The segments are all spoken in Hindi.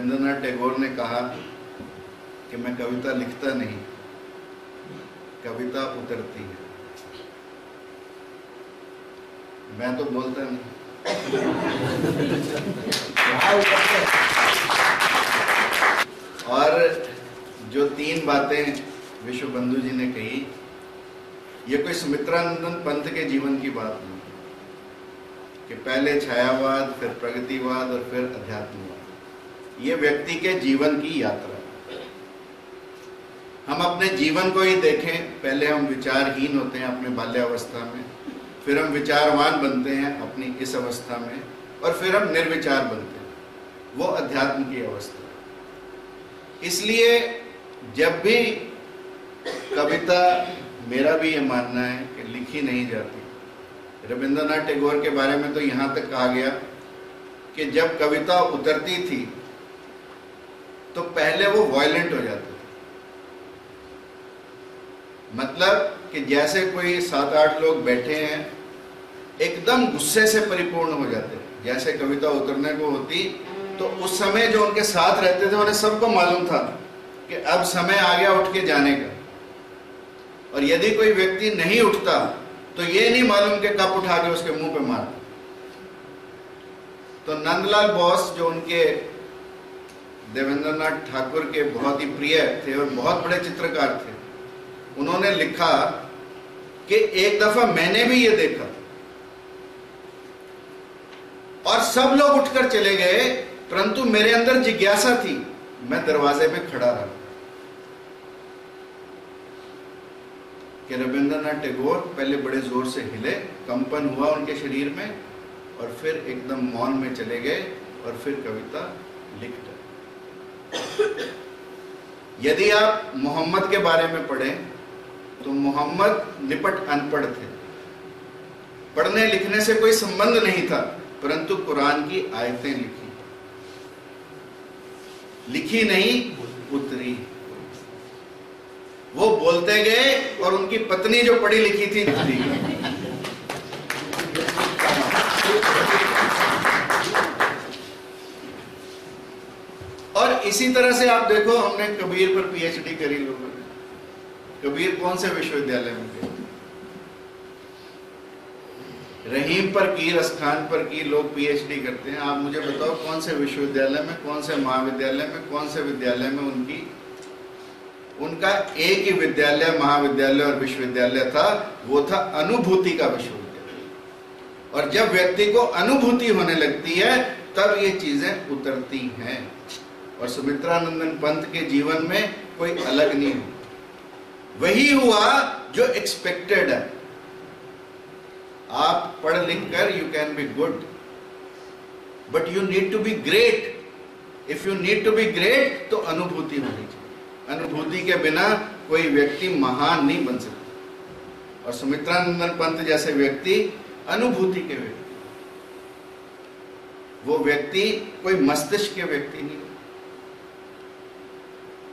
रविंद्रनाथ टैगोर ने कहा कि मैं कविता लिखता नहीं, कविता उतरती है। मैं तो बोलता नहीं। और जो तीन बातें विश्व बंधु जी ने कही, ये कोई सुमित्रानंदन पंथ के जीवन की बात नहीं कि पहले छायावाद, फिर प्रगतिवाद और फिर अध्यात्मवाद। ये व्यक्ति के जीवन की यात्रा। हम अपने जीवन को ही देखें, पहले हम विचारहीन होते हैं अपने बाल्यावस्था में, फिर हम विचारवान बनते हैं अपनी इस अवस्था में, और फिर हम निर्विचार बनते हैं। वो अध्यात्म की अवस्था। इसलिए जब भी कविता मेरा भी ये मानना है कि लिखी नहीं जाती। रविंद्रनाथ टैगोर के बारे में तो यहाँ तक कहा गया कि जब कविता उतरती थी तो पहले वो वायलेंट हो जाते थी। मतलब कि जैसे कोई सात आठ लोग बैठे हैं, एकदम गुस्से से परिपूर्ण हो जाते जैसे कविता उतरने को होती तो उस समय जो उनके साथ रहते थे, उन्हें सबको मालूम था कि अब समय आ गया उठ के जाने का। और यदि कोई व्यक्ति नहीं उठता तो ये नहीं मालूम कि कप उठा के उसके मुँह पे मार तो नंदलाल बोस जो उनके देवेंद्रनाथ ठाकुर के बहुत ही प्रिय थे और बहुत बड़े चित्रकार थे। उन्होंने लिखा कि एक दफ़ा मैंने भी ये देखा। और सब लोग उठकर चले गए, परंतु मेरे अंदर जिज्ञासा थी, मैं दरवाजे पे खड़ा रहा। कि रविंद्रनाथ टैगोर पहले बड़े ज़ोर से हिले, कंपन हुआ उनके शरीर में, और फिर एकदम मौन में चले गए, और फिर कविता लिख यदि आप मोहम्मद के बारे में पढ़ें तो मोहम्मद निपट अनपढ़ थे। पढ़ने लिखने से कोई संबंध नहीं था, परंतु कुरान की आयतें लिखी। लिखी नहीं, उतरी। वो बोलते गए और उनकी पत्नी जो पढ़ी लिखी थी और इसी तरह से आप देखो, हमने कबीर पर पीएचडी करी लोगों ने। कबीर कौन से विश्वविद्यालय में गए रहीम पर की, रसखान पर की लोग पीएचडी करते हैं। आप मुझे बताओ, कौन से विश्वविद्यालय में, कौन से महाविद्यालय में, कौन से विद्यालय में उनकी, उनका एक ही विद्यालय, महाविद्यालय और विश्वविद्यालय था, वो था अनुभूति का विश्वविद्यालय। और जब व्यक्ति को अनुभूति होने लगती है, तब ये चीज़ें उतरती हैं। और सुमित्रानंदन पंत के जीवन में कोई अलग नहीं हुआ वही हुआ जो एक्सपेक्टेड है। आप पढ़ लिख कर you can be good but you need to be great if you need to be great तो अनुभूति होनी चाहिए। अनुभूति के बिना कोई व्यक्ति महान नहीं बन सकता। और सुमित्रानंदन पंत जैसे व्यक्ति अनुभूति के व्यक्ति। वो व्यक्ति कोई मस्तिष्क के व्यक्ति नहीं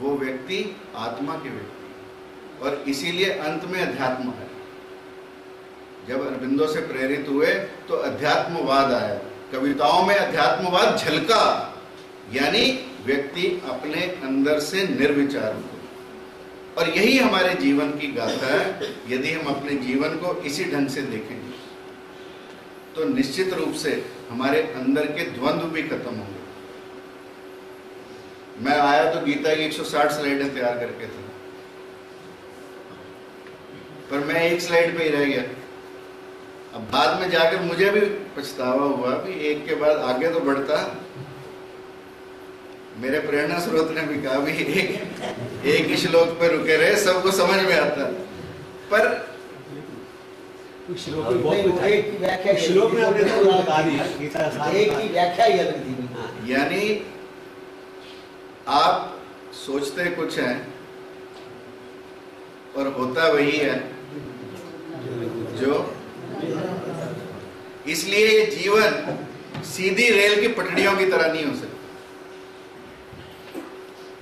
वो व्यक्ति आत्मा के व्यक्ति और इसीलिए अंत में अध्यात्म है। जब अरविंदो से प्रेरित हुए तो अध्यात्मवाद आया। कविताओं में अध्यात्मवाद झलका। यानी व्यक्ति अपने अंदर से निर्विचार हो। और यही हमारे जीवन की गाथा है। यदि हम अपने जीवन को इसी ढंग से देखेंगे तो निश्चित रूप से हमारे अंदर के द्वंद्व भी खत्म होंगे। मैं आया तो गीता की 160 स्लाइडें तैयार करके थे। पर मैं एक स्लाइड पे ही रह गया। अब बाद में जाकर मुझे भी पछतावा हुआ भी एक के बाद आगे तो बढ़ता। मेरे प्रेरणा स्रोत ने भी कहा भी एक एक ही श्लोक पे रुके रहे सबको समझ में आता। पर श्लोक में है व्याख्या ही। तो है, का की। ही हाँ, यानी आप सोचते कुछ हैं और होता वही है जो इसलिए ये जीवन सीधी रेल की पटड़ियों की तरह नहीं हो सकता।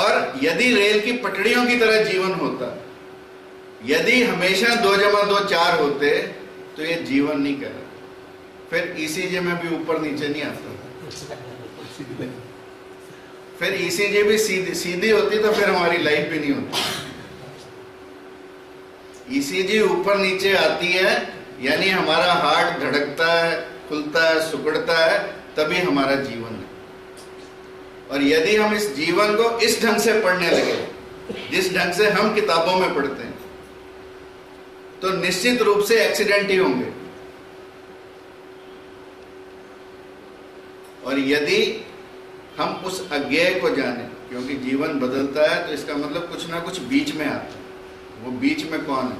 और यदि रेल की पटड़ियों की तरह जीवन होता, यदि हमेशा दो जमा दो चार होते तो ये जीवन नहीं कहता फिर ईसीजे में भी ऊपर नीचे नहीं आता। फिर ईसीजी भी सीधी सीधी होती तो फिर हमारी लाइफ भी नहीं होती। ईसीजी ऊपर नीचे आती है, यानी हमारा हार्ट धड़कता है, खुलता है, सुकड़ता है, तभी हमारा जीवन है। और यदि हम इस जीवन को इस ढंग से पढ़ने लगे, जिस ढंग से हम किताबों में पढ़ते हैं तो निश्चित रूप से एक्सीडेंट ही होंगे। और यदि हम उस अज्ञेय को जाने, क्योंकि जीवन बदलता है तो इसका मतलब कुछ ना कुछ बीच में आता है। वो बीच में कौन है?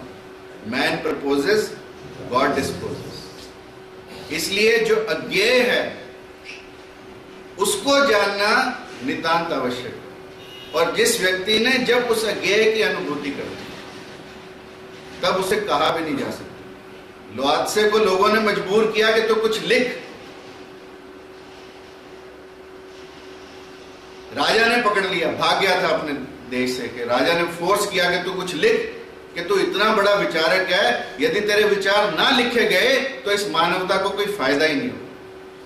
मैन प्रपोजेस गॉड डिस्पोजेस इसलिए जो अज्ञेय है, उसको जानना नितांत आवश्यक है। और जिस व्यक्ति ने जब उस अज्ञेय की अनुभूति कर दी, तब उसे कहा भी नहीं जा सकता। लोहादसे को लोगों ने मजबूर किया कि तो कुछ लिख राजा ने पकड़ लिया, भाग गया था अपने देश से कि राजा ने फोर्स किया कि तू कुछ लिख, कि तू इतना बड़ा विचारक है, यदि तेरे विचार ना लिखे गए तो इस मानवता को कोई फ़ायदा ही नहीं हो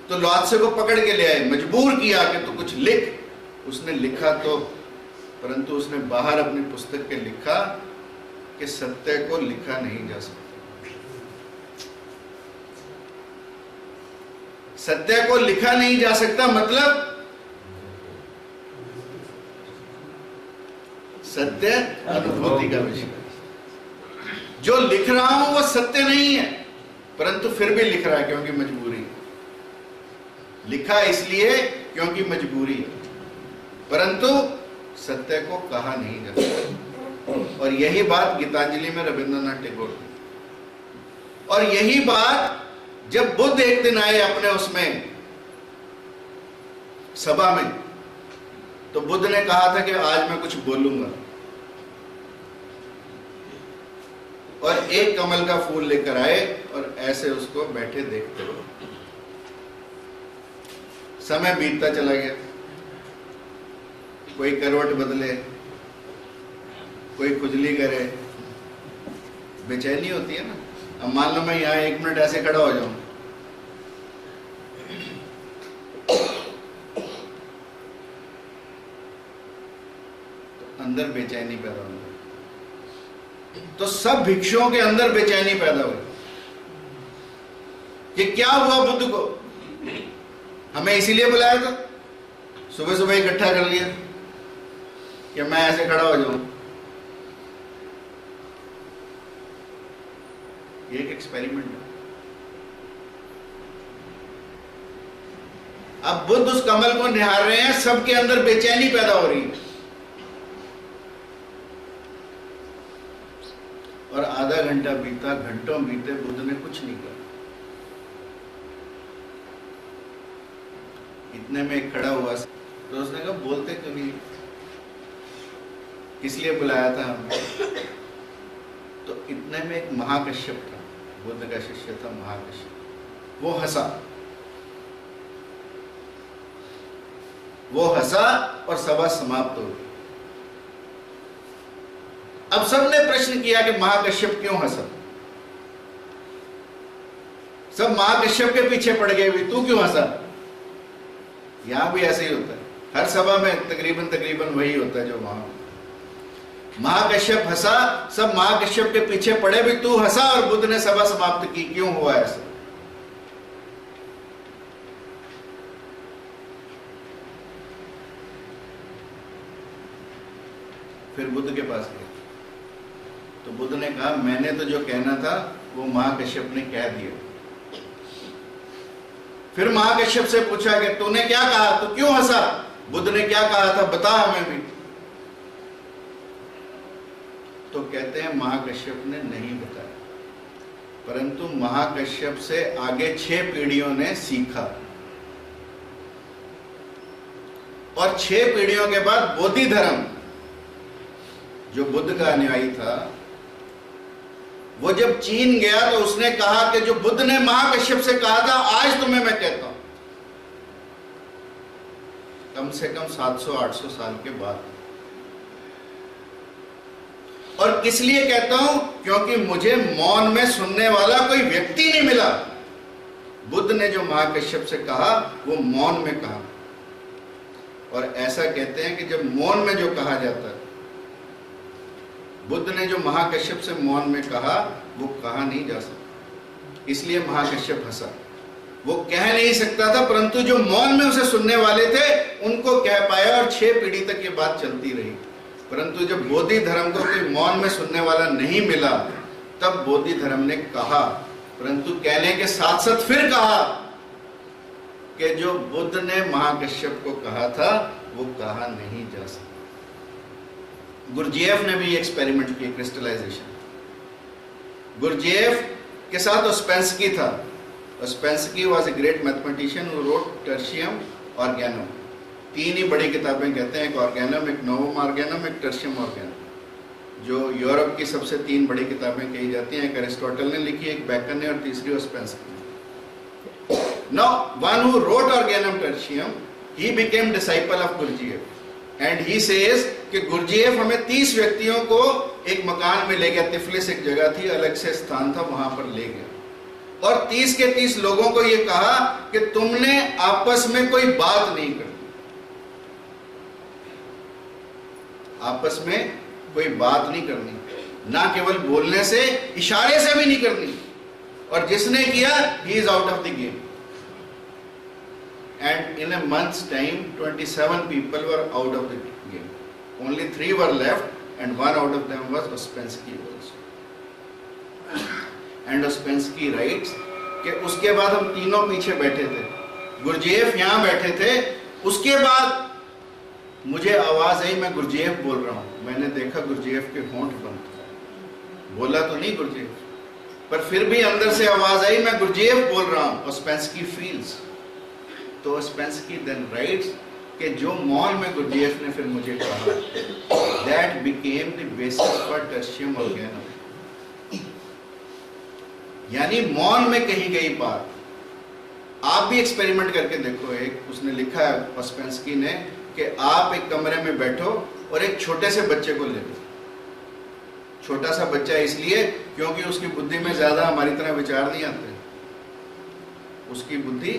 तो लॉदसे को पकड़ के ले आए, मजबूर किया कि तू कुछ लिख। उसने लिखा तो परंतु उसने बाहर अपनी पुस्तक के लिखा कि सत्य को लिखा नहीं जा सकता। सत्य को लिखा नहीं जा सकता मतलब सत्य अनुभूति का विषय। जो लिख रहा हूँ, वो सत्य नहीं है। परंतु फिर भी लिख रहा है, क्योंकि मजबूरी लिखा इसलिए क्योंकि मजबूरी परंतु सत्य को कहा नहीं जा सकता। और यही बात गीतांजलि में रविंद्रनाथ टैगोर और यही बात जब बुद्ध एक दिन आए अपने उसमें, सभा में तो बुद्ध ने कहा था कि आज मैं कुछ बोलूँगा। और एक कमल का फूल लेकर आए और ऐसे उसको बैठे देखते रहो समय बीतता चला गया। कोई करवट बदले, कोई खुजली करे। बेचैनी होती है ना। अब मान लो मैं यहाँ एक मिनट ऐसे खड़ा हो जाऊँ। अंदर बेचैनी पैदा हुई तो सब भिक्षुओं के अंदर बेचैनी पैदा हुई कि क्या हुआ बुद्ध को? हमें इसीलिए बुलाया था। सुबह सुबह इकट्ठा कर लिया। कि मैं ऐसे खड़ा हो जाऊँ। एक एक्सपेरिमेंट है। अब बुद्ध उस कमल को निहार रहे हैं, सबके अंदर बेचैनी पैदा हो रही है। घंटों बीते बुद्ध ने कुछ नहीं किया। इतने में खड़ा हुआ। तो उसने कहा, बोलते क्यों नहीं? इसलिए बुलाया था हमने? तो इतने में एक महाकश्यप था। बुद्ध का शिष्य था महाकश्यप। वो हंसा। वो हंसा और सभा समाप्त हो गई। अब सबने प्रश्न किया कि महाकश्यप क्यों हंसा? सब महाकश्यप के पीछे पड़ गए, भी तू क्यों हंसा? यहाँ भी ऐसे ही होता है। हर सभा में तकरीबन तकरीबन वही होता है जो वहाँ महाकश्यप हंसा, सब महाकश्यप के पीछे पड़े, भी तू हंसा और बुद्ध ने सभा समाप्त की। क्यों हुआ ऐसा? फिर बुद्ध के पास गए तो बुद्ध ने कहा, मैंने तो जो कहना था, वो महाकश्यप ने कह दिया। फिर महाकश्यप से पूछा कि तूने क्या कहा? तू क्यों हंसा? बुद्ध ने क्या कहा था बता हमें भी। तो कहते हैं महाकश्यप ने नहीं बताया। परंतु महाकश्यप से आगे छह पीढ़ियों ने सीखा। और छह पीढ़ियों के बाद बोधि धर्म, जो बुद्ध का अनुयायी था वो जब चीन गया तो उसने कहा कि जो बुद्ध ने महाकश्यप से कहा था, आज तुम्हें मैं कहता हूँ। कम से कम 700-800 साल के बाद। और किस लिए कहता हूँ? क्योंकि मुझे मौन में सुनने वाला कोई व्यक्ति नहीं मिला। बुद्ध ने जो महाकश्यप से कहा, वो मौन में कहा। और ऐसा कहते हैं कि जब मौन में जो कहा जाता है बुद्ध ने जो महाकश्यप से मौन में कहा, वो कहा नहीं जा सकता। इसलिए महाकश्यप हंसा। वो कह नहीं सकता था, परंतु जो मौन में उसे सुनने वाले थे, उनको कह पाया और छह पीढ़ी तक ये बात चलती रही। परंतु जब बोधि धर्म को कोई मौन में सुनने वाला नहीं मिला, तब बोधि धर्म ने कहा, परंतु कहने के साथ साथ फिर कहा कि जो बुद्ध ने महाकश्यप को कहा था, वो कहा नहीं जा सकता। गुरजेफ ने भी एक्सपेरिमेंट किया क्रिस्टलाइजेशन गुरजेफ के साथ ओस्पेंसकी था। Ouspensky was a great mathematician who wrote Tertium Organum तीन ही बड़ी किताबें कहते हैं एक ऑर्गेनम एक नोवम ऑर्गेनम एक टर्शियम ऑर्गेनम जो यूरोप की सबसे तीन बड़ी किताबें कही जाती हैं एक अरिस्टोटल ने लिखी एक बैकन ने और तीसरी ओस्पेंसकी ने। One who wrote Organum Tertium, he became disciple of Gurdjieff. And he says कि गुरजीएफ हमें तीस व्यक्तियों को एक मकान में ले गया। तिफलिस एक जगह थी, अलग से स्थान था, वहाँ पर ले गया। और तीस के तीस लोगों को यह कहा कि तुमने आपस में कोई बात नहीं करनी आपस में कोई बात नहीं करनी। ना केवल बोलने से, इशारे से भी नहीं करनी। और जिसने किया he is out of the game and in a month's time 27 people were out of the game only three were left and one out of them was Ospensky also and Ospensky writes कि उसके बाद हम तीनों पीछे बैठे थे गुरजेफ यहाँ बैठे थे उसके बाद मुझे आवाज़ आई मैं गुरजेफ बोल रहा हूँ मैंने देखा गुरजेफ के होंठ बंद बोला तो नहीं गुरजेफ पर फिर भी अंदर से आवाज़ आई मैं गुरजेफ बोल रहा हूँ ऑस्पेंसकी फील्स तो स्पेंसकी देन राइट्स कि जो मॉल में गुरजेफ ने फिर मुझे कहा that became the basis for Tertium Organum यानी मॉन में कही गई बात। आप भी एक्सपेरिमेंट करके देखो, एक उसने लिखा है ऑस्पेंसकी ने कि आप एक कमरे में बैठो और एक छोटे से बच्चे को ले लो। छोटा सा बच्चा इसलिए क्योंकि उसकी बुद्धि में ज़्यादा हमारी तरह विचार नहीं आते। उसकी बुद्धि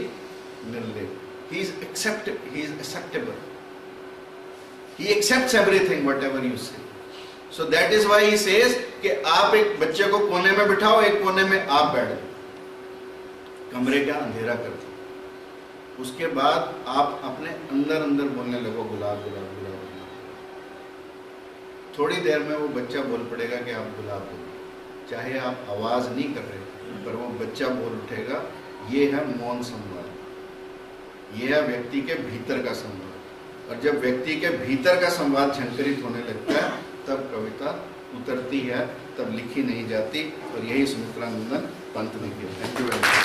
निर्लेप he is accept he is acceptable. He accepts everything, whatever you say. So that is why he says कि आप एक बच्चे को कोने में बिठाओ, एक कोने में आप बैठ जाओ। कमरे का अंधेरा कर दो। उसके बाद आप अपने अंदर अंदर बोलने लगो, गुलाब गुलाब गुलाब गुलाब। थोड़ी देर में वो बच्चा बोल पड़ेगा कि आप गुलाब बोलो चाहे आप आवाज़ नहीं कर रहे, पर वो बच्चा बोल उठेगा, ये है मौन संवाद। यह व्यक्ति के भीतर का संवाद। और जब व्यक्ति के भीतर का संवाद झंकरित होने लगता है, तब कविता उतरती है, तब लिखी नहीं जाती और यही सुमित्रानंदन पंत ने किया थैंक यू वेरी मच